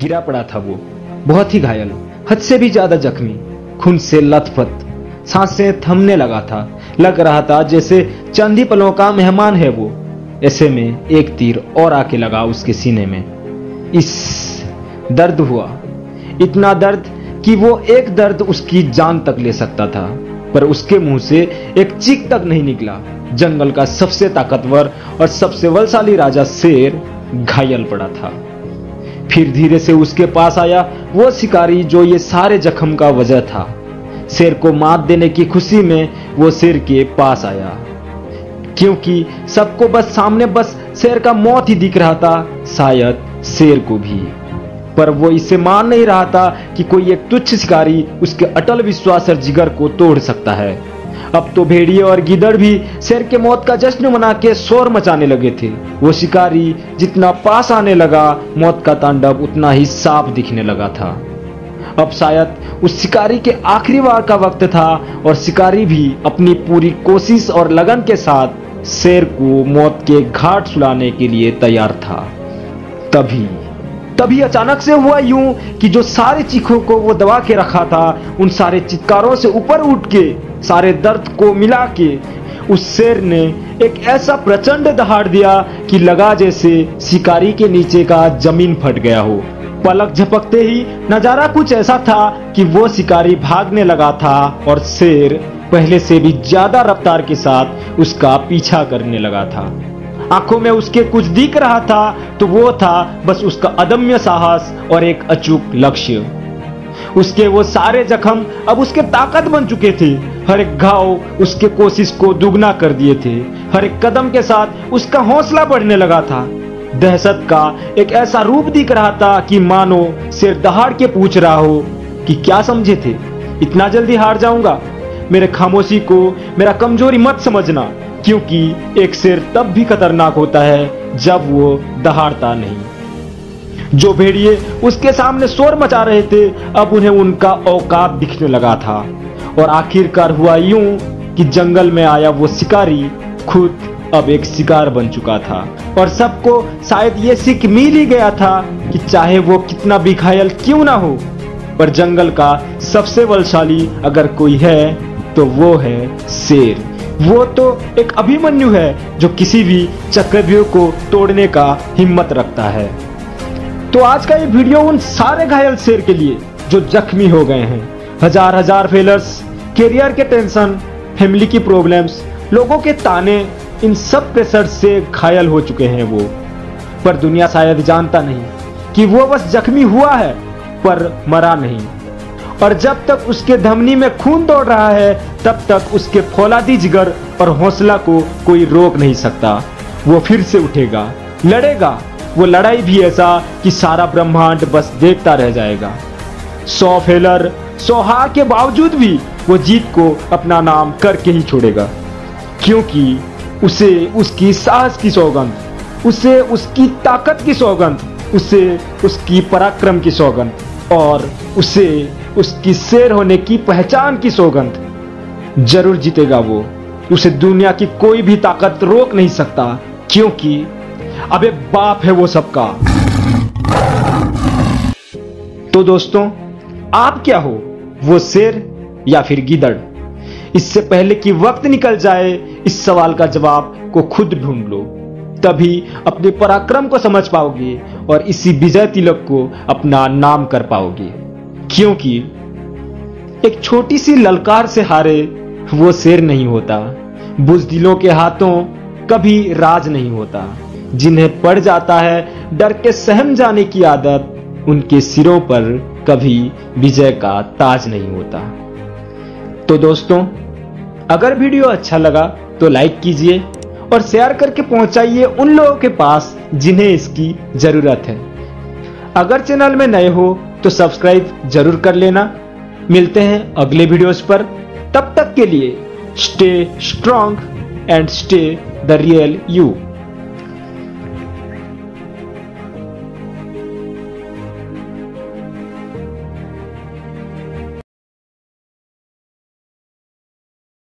गिरा पड़ा था वो। बहुत ही घायल, हद से भी ज़्यादा जख्मी, खून से लथपथ, साँसें थमने लगा था। लग रहा था जैसे चंदी पलों का मेहमान है वो। ऐसे में एक तीर और आके लगा उसके सीने में। इस दर्द हुआ। इतना दर्द कि वो एक दर्द उसकी जान तक ले सकता था, पर उसके मुँह से एक चीख तक नहीं निकला। जंगल का सबसे ताकतवर और सबसे बलशाली राजा शेर घायल पड़ा था। फिर धीरे से उसके पास आया। वो शिकारी जो ये सारे जख्म का वजह था। शेर को मात देने की खुशी में वो शेर के पास आया। क्योंकि सबको बस सामने बस शेर का मौत ही दिख रहा था, शायद शेर को भी। पर वो इसे मान नहीं रहा था कि कोई एक तुच्छ शिकारी उसके अटल विश्वास और जिगर को तोड़ सकता है। अब तो भेड़िए और गिदड़ भी शेर के मौत का जश्न मना के शोर मचाने लगे थे। वो शिकारी जितना पास आने लगा, मौत का तांडव उतना ही साफ़ दिखने लगा था। अब शायद उस शिकारी के आखिरी बार का वक्त था और शिकारी भी अपनी पूरी कोशिश और लगन के साथ शेर को मौत के घाट सुलाने के लिए तैयार था। तभी तभी अचानक से हुआ यूँ कि जो सारे चीखों को वो दबा के रखा था, उन सारे चित्कारों से ऊपर उठ के, सारे दर्द को मिला के, उस शेर ने एक ऐसा प्रचंड दहाड़ दिया कि लगा जैसे शिकारी के नीचे का ज़मीन फट गया हो। पलक झपकते ही नज़ारा कुछ ऐसा था कि वो शिकारी भागने लगा था और शेर पहले से भी ज़्यादा रफ्तार के साथ उसका पीछा करने लगा था। आँखों में उसके कुछ दिख रहा था तो वो था बस उसका अदम्य साहस और एक अचूक लक्ष्य। उसके वो सारे जख्म अब उसके ताकत बन चुके थे। हर एक घाव उसके कोशिश को दुगना कर दिए थे। हर एक कदम के साथ उसका हौसला बढ़ने लगा था। दहशत का एक ऐसा रूप दिख रहा था कि मानो सिर दहाड़ के पूछ रहा हो कि क्या समझे थे? इतना जल्दी हार जाऊँगा? मेरे खामोशी को मेरा कमज़ोरी मत समझना। क्योंकि एक शेर तब भी खतरनाक होता है जब वो दहाड़ता नहीं। जो भेड़िए उसके सामने शोर मचा रहे थे, अब उन्हें उनका औकात दिखने लगा था। और आखिरकार हुआ यूँ कि जंगल में आया वो शिकारी खुद अब एक शिकार बन चुका था। और सबको शायद ये सीख मिल ही गया था कि चाहे वो कितना भी घायल क्यों ना हो, पर जंगल का सबसे बलशाली अगर कोई है तो वो है शेर। वो तो एक अभिमन्यु है जो किसी भी चक्रव्यूह को तोड़ने का हिम्मत रखता है। तो आज का ये वीडियो उन सारे घायल शेर के लिए, जो जख्मी हो गए हैं। हज़ार हज़ार फेलर्स करियर के टेंशन फैमिली की प्रॉब्लम्स लोगों के ताने, इन सब प्रेशर से घायल हो चुके हैं वो। पर दुनिया शायद जानता नहीं कि वो बस जख्मी हुआ है, पर मरा नहीं। और जब तक उसके धमनी में खून दौड़ रहा है, तब तक उसके फौलादी जिगर और हौसला को कोई रोक नहीं सकता। वो फिर से उठेगा, लड़ेगा। वो लड़ाई भी ऐसा कि सारा ब्रह्मांड बस देखता रह जाएगा। सौ फेलर सौ हार के बावजूद भी वो जीत को अपना नाम करके ही छोड़ेगा। क्योंकि उसे उसकी साहस की सौगंध, उसे उसकी ताकत की सौगंध, उसे उसकी पराक्रम की सौगंध और उसे उसकी शेर होने की पहचान की सौगंध। ज़रूर जीतेगा वो। उसे दुनिया की कोई भी ताकत रोक नहीं सकता, क्योंकि अबे बाप है वो सबका। तो दोस्तों, आप क्या हो? वो शेर या फिर गिदड़? इससे पहले कि वक्त निकल जाए, इस सवाल का जवाब को खुद ढूंढ लो। तभी अपने पराक्रम को समझ पाओगे और इसी विजय तिलक को अपना नाम कर पाओगे। क्योंकि एक छोटी सी ललकार से हारे वो शेर नहीं होता। बुजदिलों के हाथों कभी राज नहीं होता। जिन्हें पड़ जाता है, डर के सहम जाने की आदत उनके सिरों पर कभी विजय का ताज नहीं होता। तो दोस्तों, अगर वीडियो अच्छा लगा तो लाइक कीजिए और शेयर करके पहुंचाइए उन लोगों के पास जिन्हें इसकी ज़रूरत है। अगर चैनल में नए हो तो सब्सक्राइब ज़रूर कर लेना। मिलते हैं अगले वीडियोस पर। तब तक के लिए stay strong and stay the real you